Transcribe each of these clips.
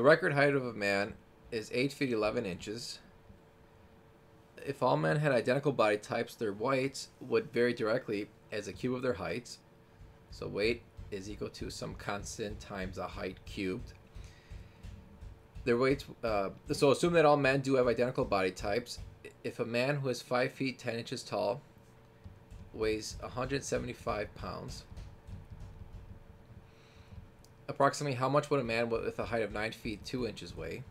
The record height of a man is 8 feet 11 inches. If all men had identical body types, their weights would vary directly as a cube of their heights. So weight is equal to some constant times a height cubed. Their weights. Uh, so assume that all men do have identical body types. If a man who is 5 feet 10 inches tall weighs 175 pounds, approximately how much would a man with a height of 9 feet 2 inches weigh?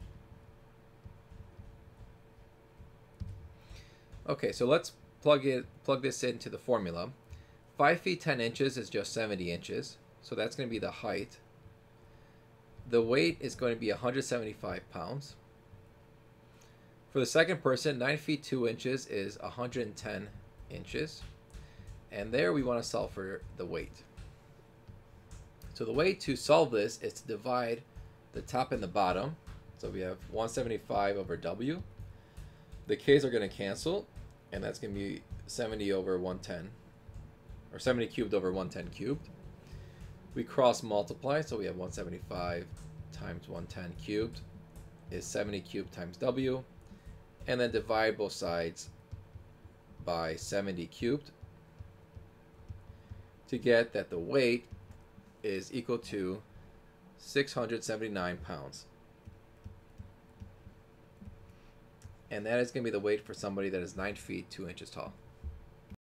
Okay, so let's plug it plug this into the formula. 5 feet 10 inches is just 70 inches, so that's going to be the height. The weight is going to be 175 pounds. For the second person, 9 feet 2 inches is 110 inches. And there we want to solve for the weight. So the way to solve this is to divide the top and the bottom. So we have 175 over W. The K's are going to cancel, and that's going to be 70 over 110, or 70 cubed over 110 cubed. We cross multiply, so we have 175 times 110 cubed is 70 cubed times W, and then divide both sides by 70 cubed to get that the weight is equal to 679 pounds. And that is going to be the weight for somebody that is 9 feet 2 inches tall.